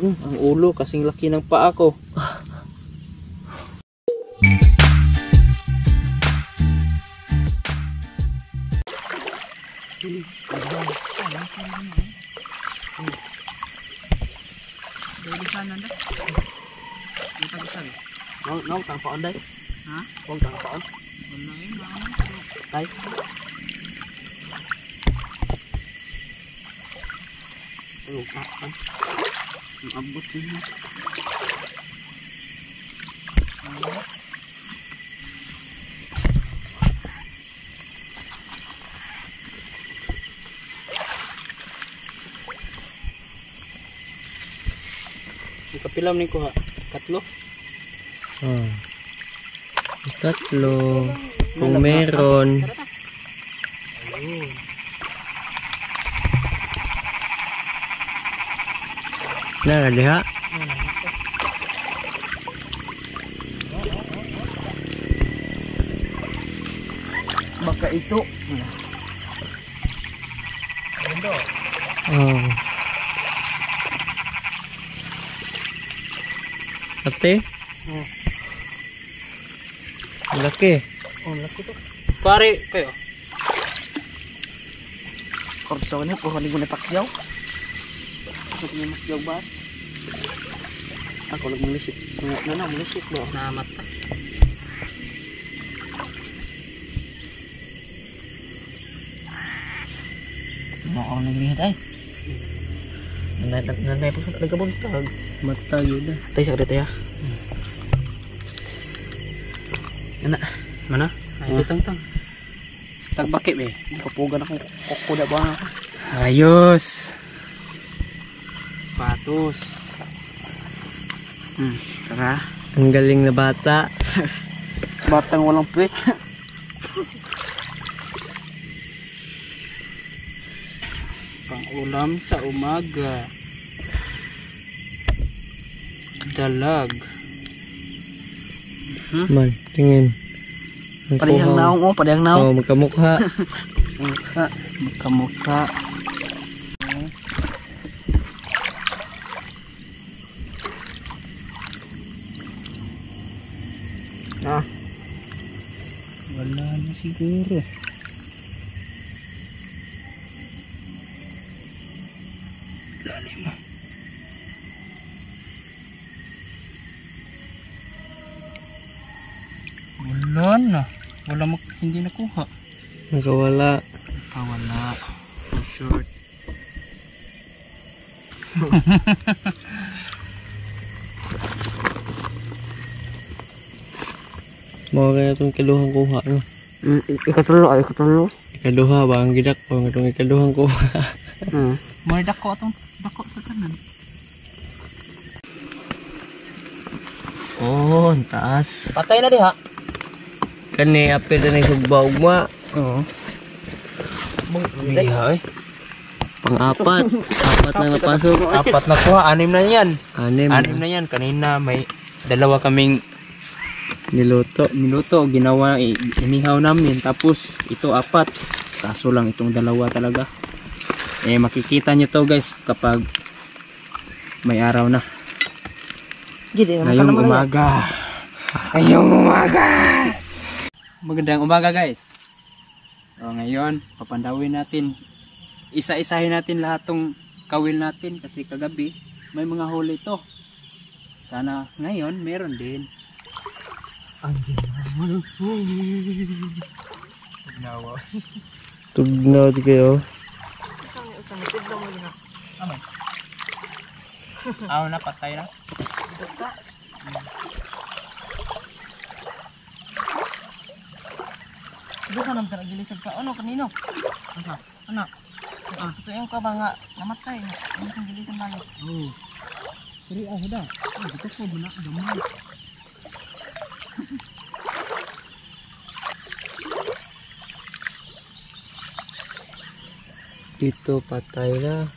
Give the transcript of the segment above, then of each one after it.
Hmm, ang ulo kasing laki ng paa ko. Nau, nau, tang paon day. Ha? Huwag tang paon. Tay. Ayun, paon. Ang abot din. Ang kapilam ni ko ha. Katlo. Oh. Tatlo. Kung meron. Nakaliha. Baka ito. Oh. Ate? Oh. Ang Laki. Oh, laki to. Pare, kayo. Korso ni po kani guna takyaw. Ako ni makyaw ba? Ako lang mulisik. Na na na mulisik mo. Namat ta. Mo ako naglihat ay. Nanay nanay po sa nagabuntag. Mata yun na. Tay sa kadete ya. Ana, mana? Ay, tang tang. Tagbakip eh. Hindi ko pugan ako. Kukuda ba ako? Ayos. Patos. Hmm, tara. Ang galing na bata. Batang walang puwit. Pang ulam sa umaga. Dalag. Man, tingin. Ang Padihang kuhaw. naong oh, padihang naong. Oh, magkamukha. Mukha, mukha-mukha. Ah. Wala siguro. Lalim ah. Wala na. Wala mak hindi nakuha. Nakawala. Kawala. For short. Mga kaya itong ikaduhang kuha. No? Ikatulo ay ikatulo. Ikaduha ba ang gidak ko? Itong ikaduhang kuha. Hmm. May dako atong dako sa kanan. oh, ang taas. Patay na diha. Kani, apil na yung subaw mo. Oo. Biha eh. Pang-apat. Apat na napasok. Apat na kuha, anim na yan. Anim. Anim na yan. Kanina may dalawa kaming Niluto. minuto ginawa i- inihaw namin tapos ito apat. Kaso lang itong dalawa talaga. Eh makikita nyo to guys kapag may araw na. Ngayong umaga. Ngayong umaga. Magandang umaga guys. So ngayon, papandawin natin. Isa-isahin natin lahat tong kawil natin kasi kagabi may mga huli to. Sana ngayon meron din. Ang ginawa. Tugnaw di kayo. Aw na patay na. Dito ka naman sa gilisod ka. Ano kanino? Ano? Ano? Ah, ito yung ka ba nga namatay. Ano sa gilisod na yun? Oo. Pero ako da. Ah, dito ko muna. Damay. Ito patay na.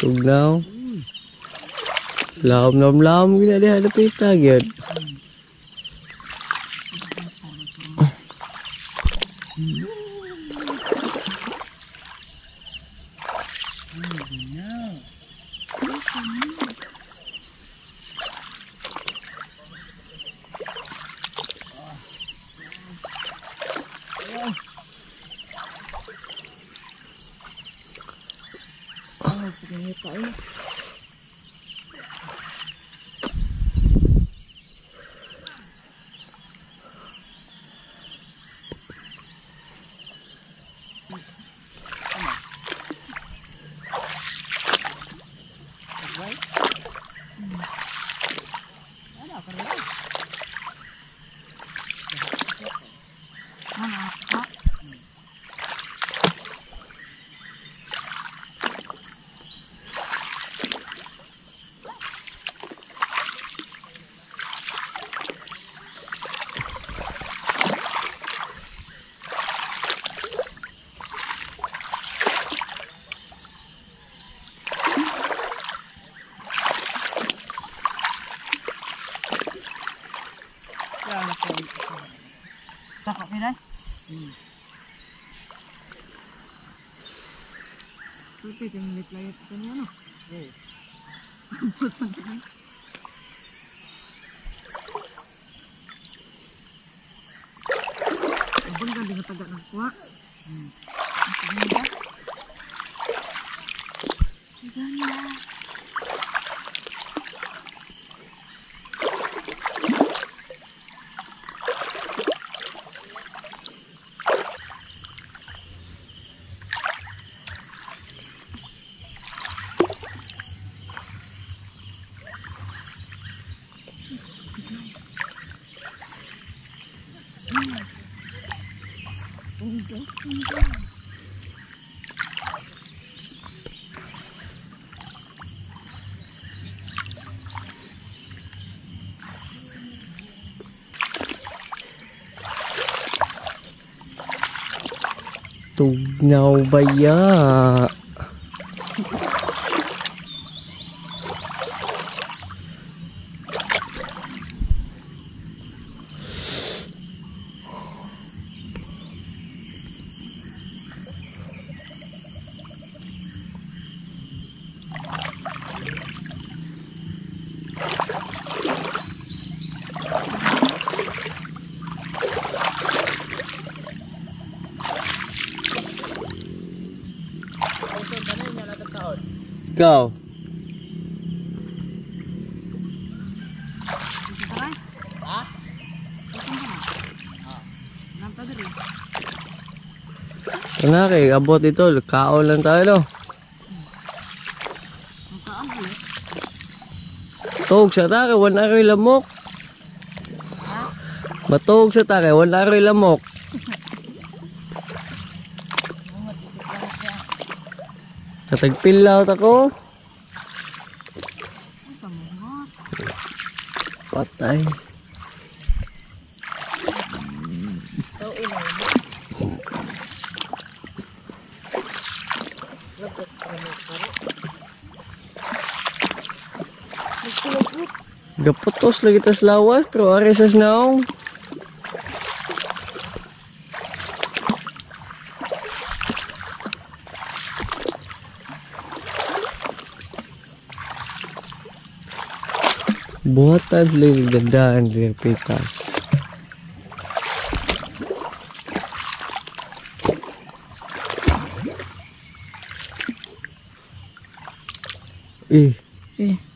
Tuglaw. Laom-laom-laom gina dia ada peta gitu. Ah. Pwede kang nitlayat ito niya, no? Abang ka, di na taga ng kuha. Ang ganda. Ang ganda. Tugnaw baya. Ikaw. Ano kay abot ito, kaon lang tayo no. Tug sa ta kay wala kay lamok. Matug sa ta kay wala kay lamok. Katagpilaw ta ko. Patay. Gaputos lagi tas lawas pero are sa buatan I believe Ganda and. Ih. Ih.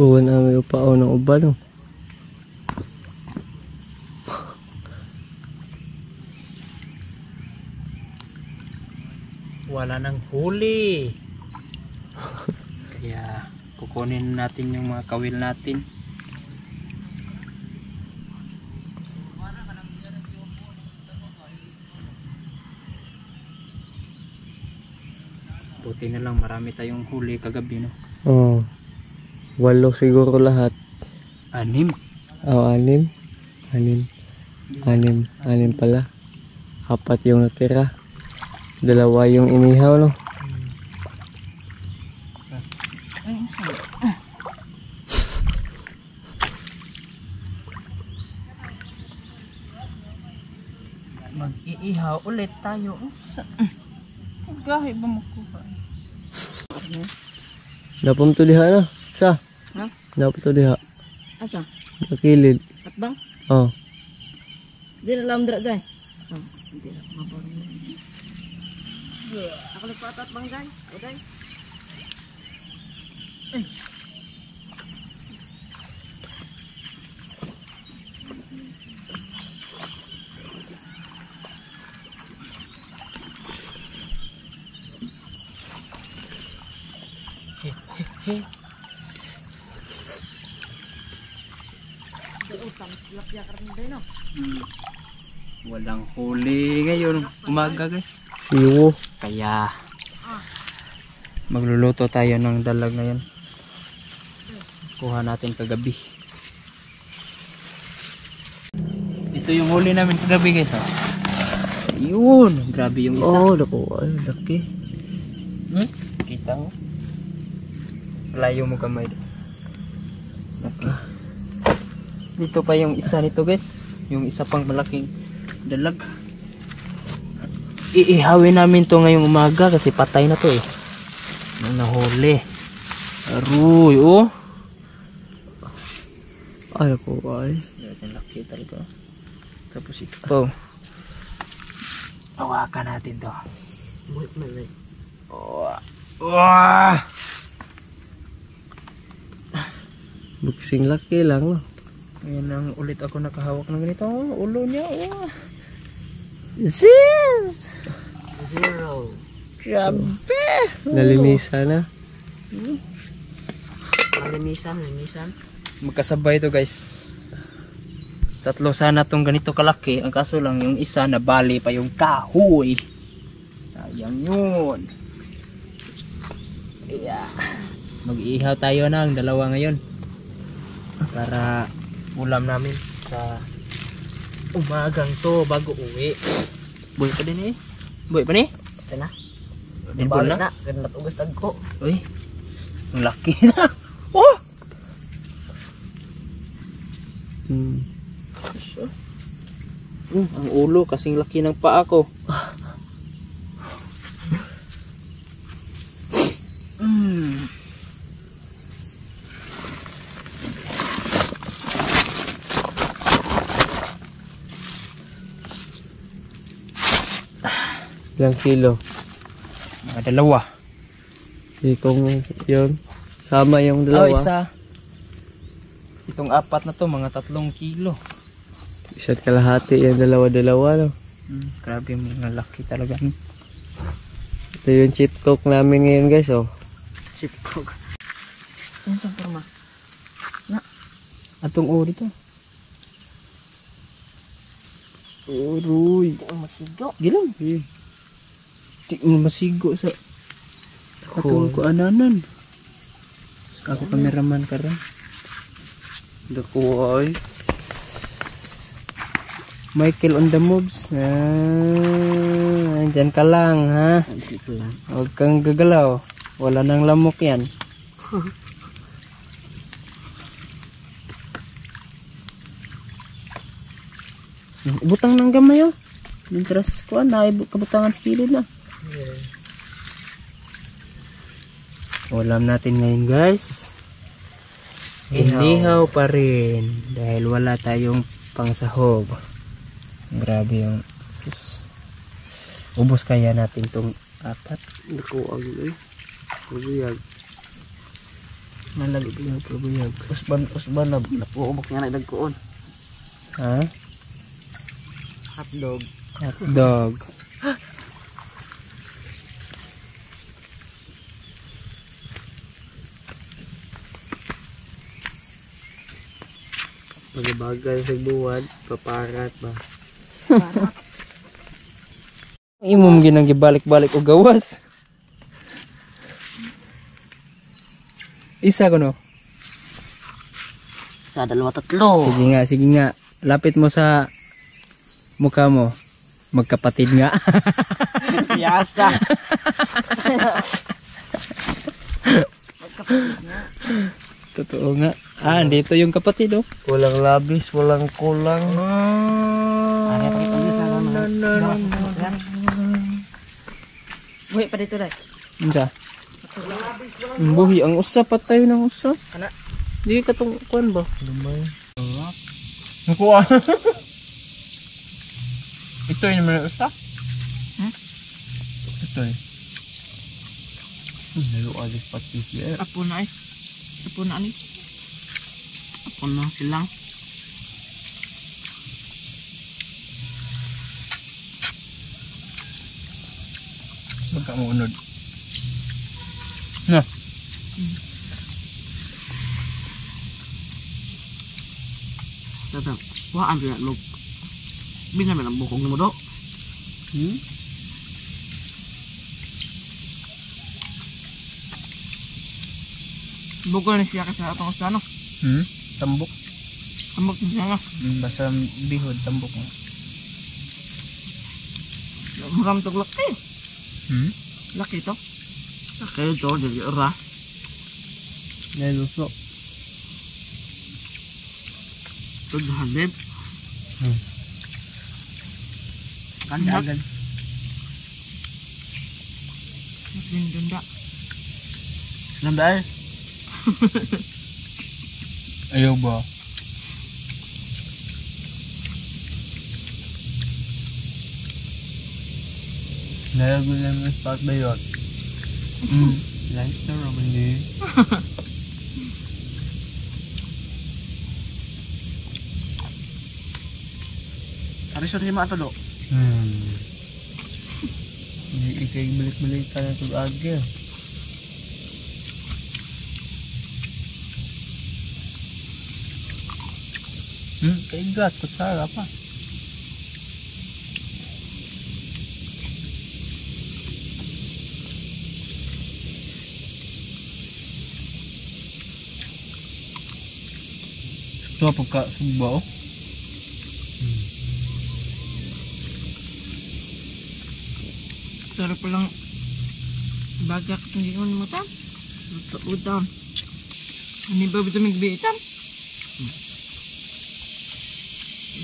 Uwan na may upao ng uban oh. Wala nang huli. Kaya kukunin natin yung mga kawil natin. Buti na lang marami tayong huli kagabi no. Oh. Walo siguro lahat. Anim. Oh, anim. Anim. Anim. Anim pala. Apat yung natira. Dalawa yung inihaw, no? Mag-iihaw ulit tayo. Sa... Gahi ba makuha? Napam to diha na. Sa? Ha? Napam to diha. Asa? Nakilid. At bang? Oh. Di na lang dra guys. Oh, di na mabang. Ako nagpatat bang guys? Okay. Hmm. Walang huli ngayon umaga guys. Siwo. Kaya magluluto tayo ng dalag ngayon. Kuha natin kagabi. Ito yung huli namin kagabi guys. Oh. Yun, grabe yung isa. Oh, naku. Ay, laki. Hmm? Kita mo? Layo mo kamay. Okay. Dito pa yung isa nito guys. Yung isa pang malaking dalag. Iihawin namin to ngayong umaga kasi patay na to eh. Nung nahuli. Aruy, oh. Ay, naku. Ay. Laki talaga. Tapos ito. Hawakan natin to. Man eh. Oh. Wah! Buksing laki lang, no? Ngayon lang ulit ako nakahawak ng ganito. Oh, ulo niya. Oh. Sis! Zero. Grabe! Nalinisa na. Malimisan, malimisan. Magkasabay to guys. Tatlo sana tong ganito kalaki. Ang kaso lang yung isa na bali pa yung kahoy. Sayang yun. Kaya mag-iihaw tayo ng dalawa ngayon. Para ulam namin sa umagang to bago uwi. Boy pa din eh. Boy pa ni? Ito na. Dinbol na? na. Ganda ugas tagko. Uy. Ang laki na. Oh! Hmm. Mm, ang ulo kasing laki ng paa ko. Ilang kilo. Mga dalawa. Di kung yun. Sama yung Oh, dalawa. isa. Itong apat na to, mga tatlong kilo. Isa't kalahati yung dalawa-dalawa, no? Mm, grabe mga laki talaga. Ito yung cheat cook namin ngayon, guys, oh. Chip cook. Ano sa forma? Atong uri to. Uruy. Ang masigo. Gilang. Di mo masigo sa katong ko ananan. Ako kameraman ka rin. Dako ay. Michael on the moves. Ah, andyan ka lang ha. Huwag kang gagalaw. Wala nang lamok yan. Butang ng gamay oh. Lintras ko na kabutangan sa kilid na. Ulam natin ngayon guys. Inihaw pa rin dahil wala tayong pangsahog. Grabe yung. Ubus kaya natin tong apat. Naku, ang eh. Kubiyag. Nalagi ko yung probuyag. Usban, usban na. Napuubok nga na nagkuon. Ha? Hotdog. Hotdog. Magabagal sa buwan, paparat ba? Imom ginang gibalik-balik og gawas. Isa ko no. Sa dalawa tatlo. Sige nga, sige nga. Lapit mo sa mukha mo. Magkapatid nga. Piyasa. Totoo nga. Ah, dito yung kapatid oh. Walang labis, walang kulang. Ano yung pakita niyo sa ano? Buhi pa dito dai. Hindi. Buhi, ang usa patay ng usa. Ana. Di ka tong kuan ba? Lumay. Nakuha. Ito yung naman usa. Hmm? Ito eh. Lalo alis pati siya. Apo na eh. Apo na ni. Ako na silang. Magka mo unod. Na. Tata. Wah, ang log. Bina man ang bukong ni mo do. Hmm? Bukol na siya kasi atong usa no. Hmm? Tambok. Ambok niya nga. Hmm, Basta bihod, tambok mo. Muram tog laki. Hmm? Laki to. Kayo to, jadi ora. Naluso. Tudhan, babe. Hmm. Kanda. Dagan. Mas lindunda. Nandal. Ayaw ba? Nalago lang yung spot ba yun? Hmm. Light na raman eh. Arison si Mato do. Hmm. Hindi ikay balik-balik ka na itong agya. Hmm, kaigat, kutsara pa. Ito pagka sugba oh. Pero pa lang bagak hindi mo mo tam. Utam. Ani ba bito migbitam?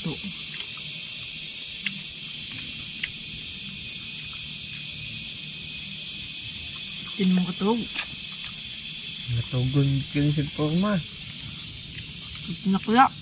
Ito. Tin mo katog. Natugon kini sa forma. Nakula.